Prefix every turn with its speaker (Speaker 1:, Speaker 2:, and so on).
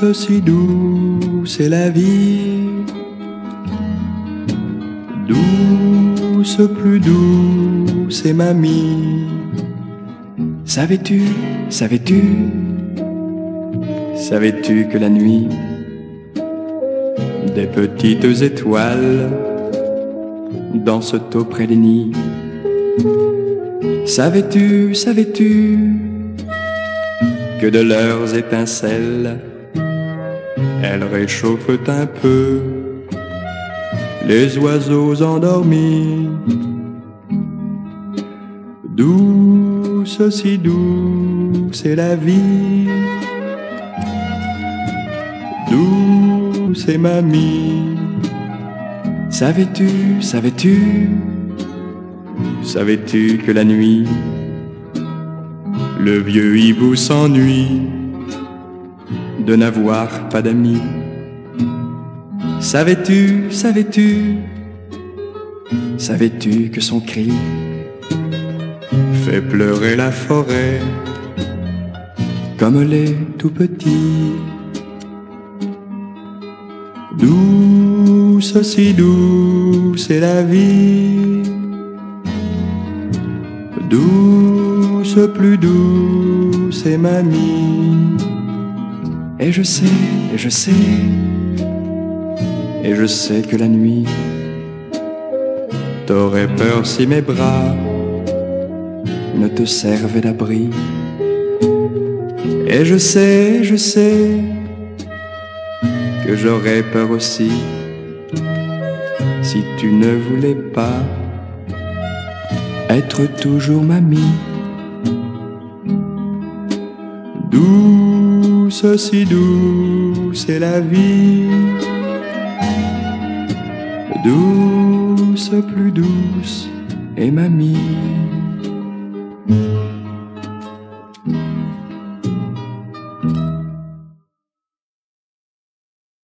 Speaker 1: Si douce est la vie. Douce, plus douce est mamie. Savais-tu, savais-tu, savais-tu que la nuit, des petites étoiles dansent auprès des nids? Savais-tu, savais-tu que de leurs étincelles, elles réchauffent un peu les oiseaux endormis. Douce, si douce est la vie. Douce est mamie. Savais-tu, savais-tu, savais-tu que la nuit, le vieux hibou s'ennuie? De n'avoir pas d'amis. Savais-tu, savais-tu, savais-tu que son cri fait pleurer la forêt comme les tout petits? Douce, si douce est la vie. Douce, plus douce est mamie. Et je sais, et je sais, et je sais que la nuit, t'aurais peur si mes bras ne te servaient d'abri. Et je sais, je sais que j'aurais peur aussi si tu ne voulais pas être toujours mamie douce, si douce est la vie. Douce, plus douce est mamie.